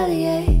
retaliate